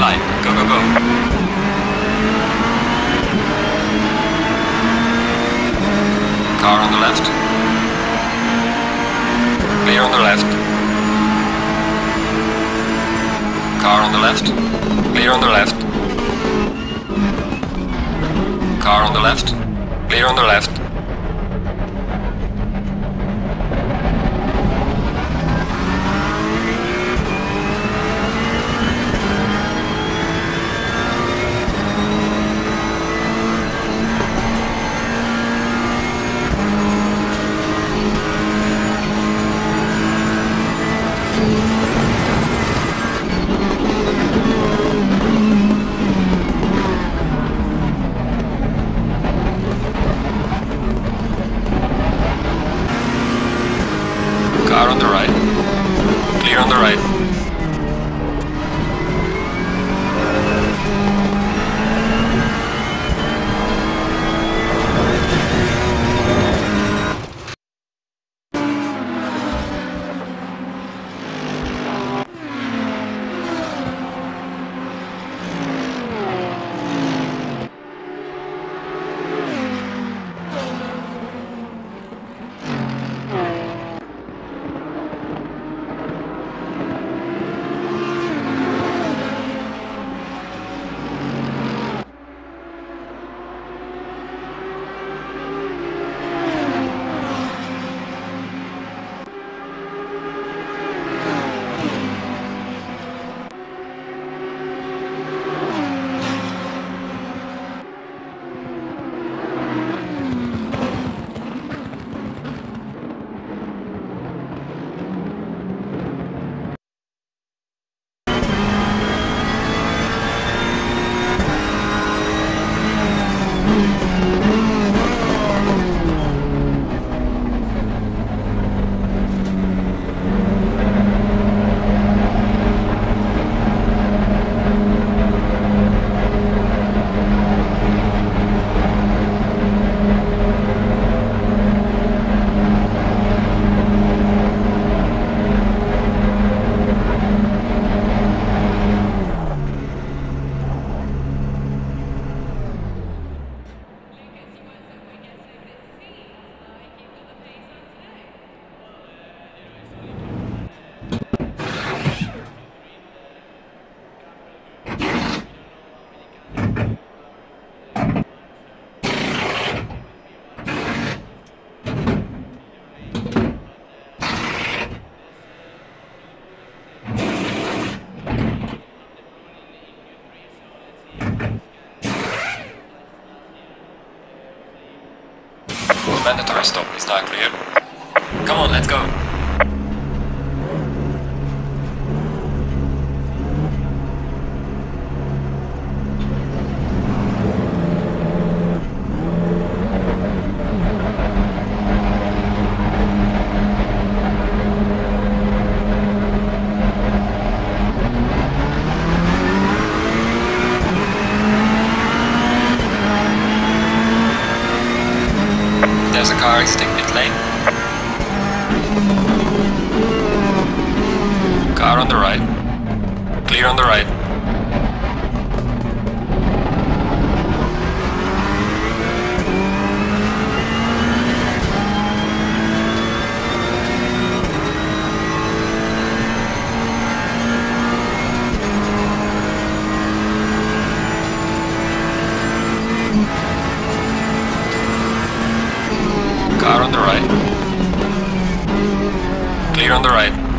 light. Go, go, go. Car on the left. Clear on the left. Car on the left. Clear on the left. Car on the left. Clear on the left. Mandatory stop is now clear. Come on, let's go. There's a pit lane. Car on the right. Clear on the right. Car on the right. Clear on the right.